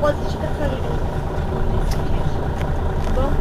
coisas de caçador. Bom?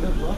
D'accord.